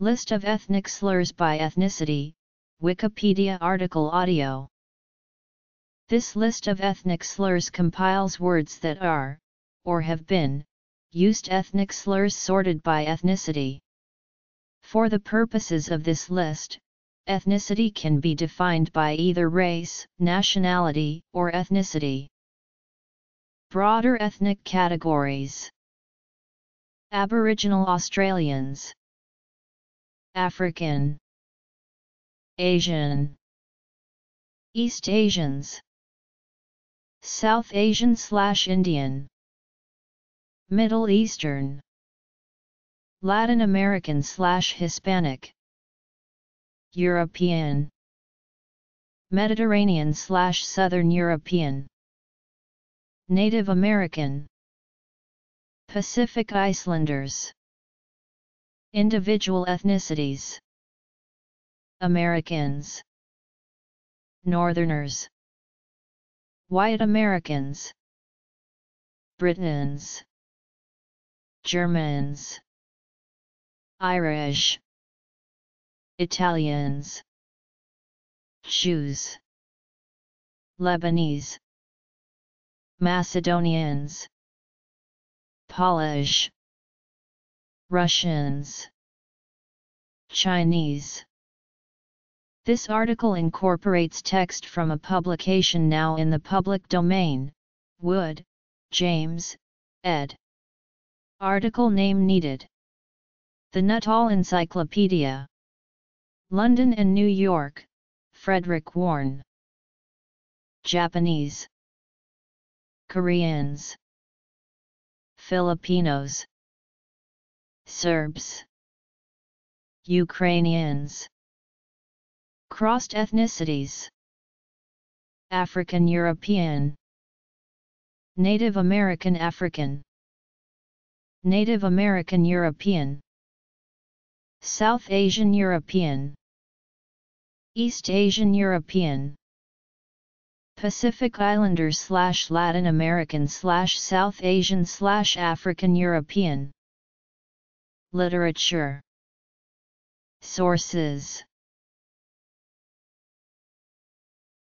List of ethnic slurs by ethnicity, Wikipedia article audio. This list of ethnic slurs compiles words that are, or have been, used ethnic slurs sorted by ethnicity. For the purposes of this list, ethnicity can be defined by either race, nationality, or ethnicity. Broader ethnic categories Aboriginal Australians African Asian East Asians South Asian slash Indian Middle Eastern Latin American slash Hispanic European Mediterranean slash Southern European Native American Pacific Islanders Individual ethnicities. Americans. Northerners. White Americans. Britons. Germans. Irish. Italians. Jews. Lebanese. Macedonians. Polish Russians Chinese This article incorporates text from a publication now in the public domain, Wood, James, ed. Article name needed. The Nuttall Encyclopedia. London and New York, Frederick Warne. Japanese. Koreans. Filipinos. Serbs. Ukrainians. Crossed ethnicities. African European. Native American African. Native American European. South Asian European. East Asian European. Pacific Islander slash Latin American slash South Asian slash African European Literature. Sources